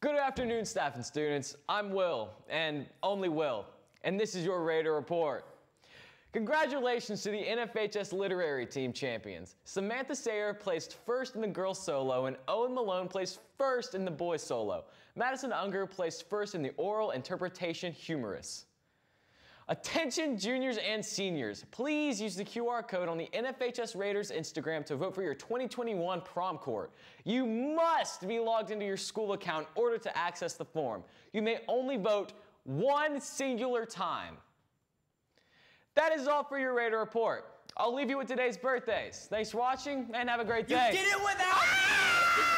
Good afternoon, staff and students. I'm Will, and only Will, and this is your Raider Report. Congratulations to the NFHS Literary Team champions. Samantha Sayer placed first in the girls solo and Owen Malone placed first in the boys solo. Madison Unger placed first in the oral interpretation humorous. Attention juniors and seniors, please use the QR code on the NFHS Raiders Instagram to vote for your 2021 prom court. You must be logged into your school account in order to access the form. You may only vote one singular time. That is all for your Raider Report. I'll leave you with today's birthdays. Thanks for watching and have a great day. You did it without me!